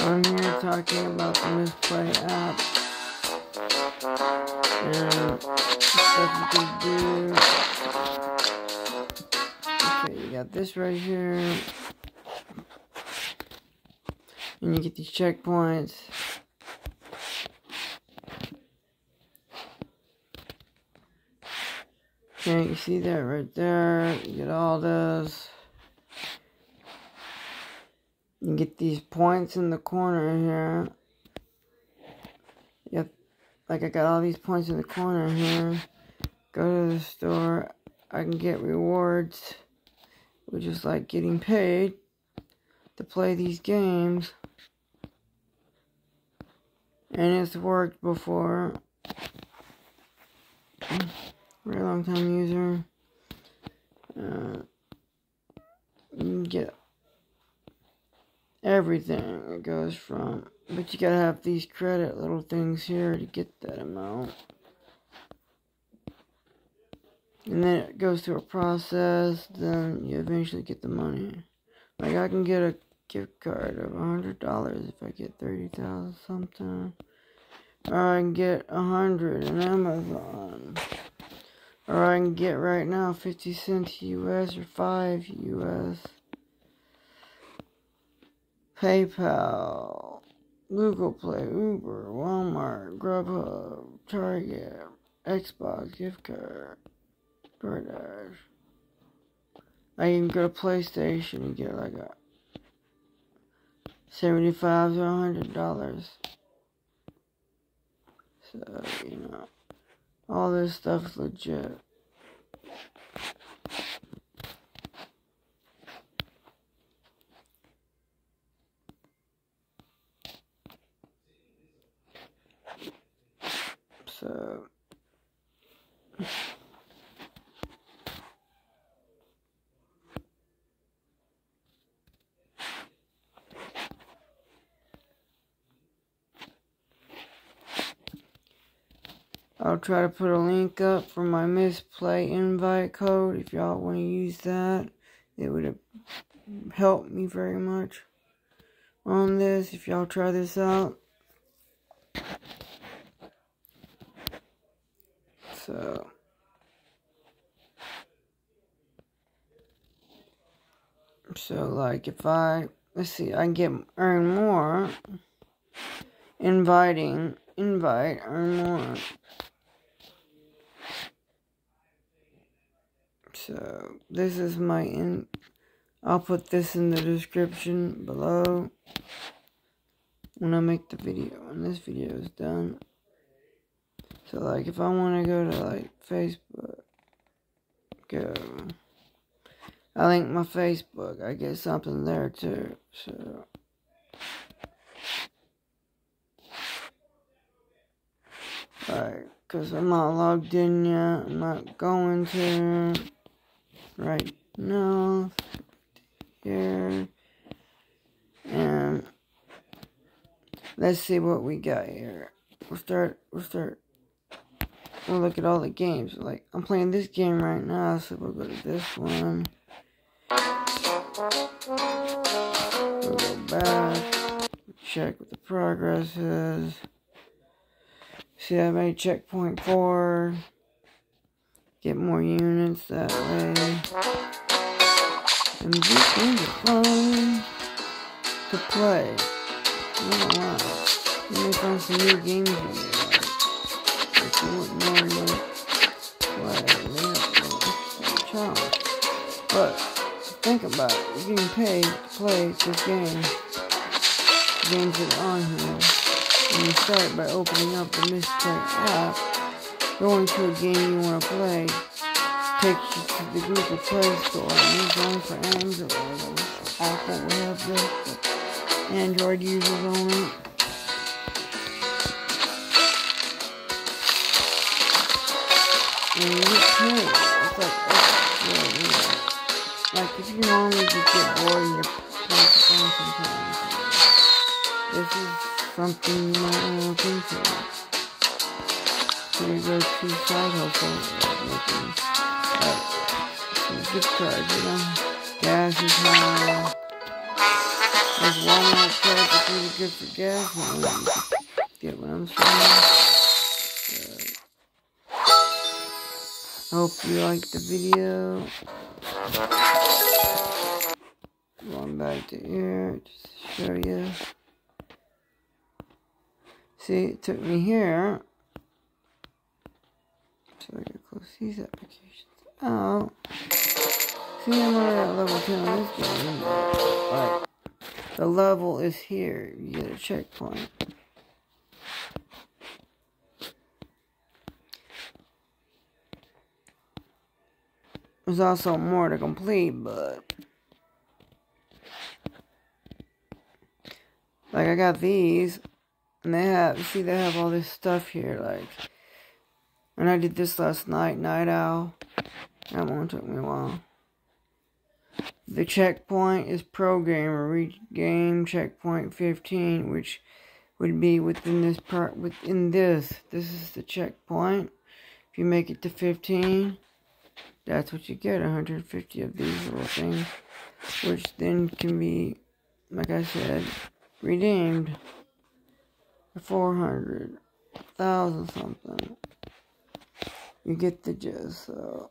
I'm here talking about the Mistplay app and stuff you can do. Okay, you got this right here. And you get these checkpoints. Okay, you see that right there. You get all those. Get these points in the corner here. Yep, like I got all these points in the corner here. Go to the store. I can get rewards, which is like getting paid to play these games. And it's worked before. Very long time user. Uh, get everything it goes from but you gotta have these credit little things here to get that amount. And then it goes through a process then you eventually get the money. Like I can get a gift card of a hundred dollars if I get thirty thousand something. Or I can get a hundred in Amazon. Or I can get right now 50 cents US or 5 US PayPal, Google Play, Uber, Walmart, Grubhub, Target, Xbox gift card, DoorDash. I can go to PlayStation and get like a seventy-five to hundred dollars. So you know, all this stuff's legit. So eh. I'll try to put a link up for my Mistplay invite code if y'all want to use that. It would help me very much on this if y'all try this out. So So like if I let's see, I can get earn more inviting invite earn more. So this is my in I'll put this in the description below when I make the video when this video is done. So like if I want to go to like Facebook, go. I link my Facebook. I get something there too. So. Right, because I'm not logged in yet. I'm not going to. Right now. Here. And. Let's see what we got here. We'll start. We'll start we'll look at all the games. Like, I'm playing this game right now, so we'll go to this one. We'll go back. Check what the progress is. See, I made checkpoint 4. Get more units that way. And these games are fun to play. I don't know. Let me find some new games in there normally child. But think about it, you're getting paid to play this game. Games that are on here. And you start by opening up the Mistplay app, going to a game you want to play, takes you to the Google Play Store, Amazon for Android, Apple will have this, Android users only. You. It's like you if you normally just get bored and you're playing the phone sometimes, this is something you might want to into. So you go to side hustle, making like gift cards, you know. Gas is high. This Walmart card is really good for gas. Get what I'm? Hope you liked the video. Going back to here, just to show you. See, it took me here. So I can close these applications out. See, I'm already at level 10 on this game. Like, the level is here. You get a checkpoint. There's also more to complete, but like I got these, and they have see they have all this stuff here. Like, and I did this last night, Night Owl. That one took me a while. The checkpoint is pro gamer reach game checkpoint 15, which would be within this part within this. This is the checkpoint. If you make it to 15 that's what you get 150 of these little things which then can be like I said redeemed for 400 thousand something. You get the gist so